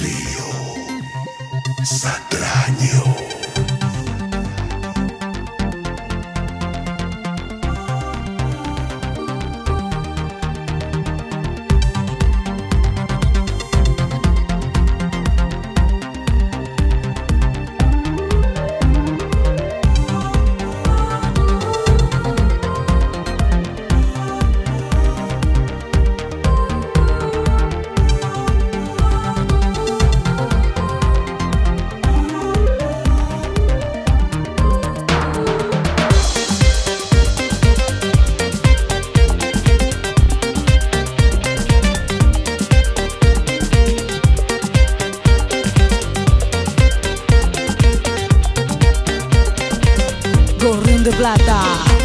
Lío Satraño. in the plata.